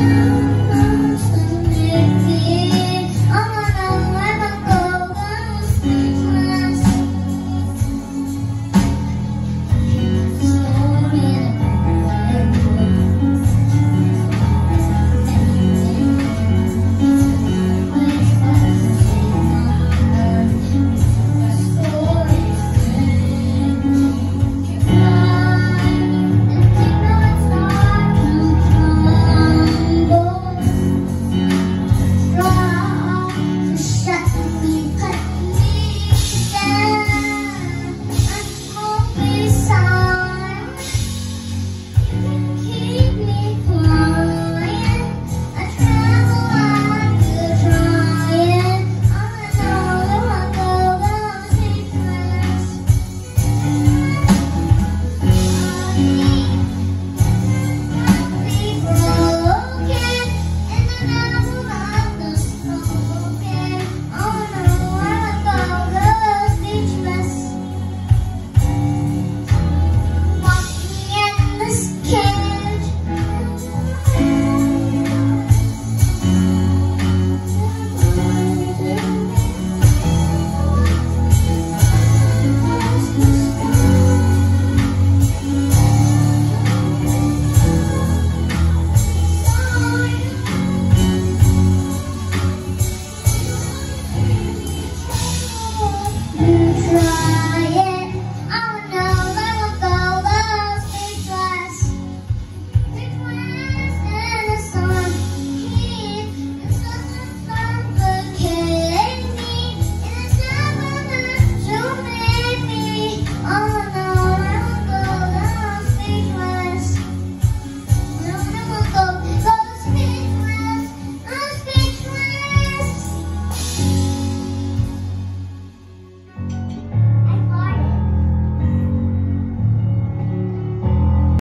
you.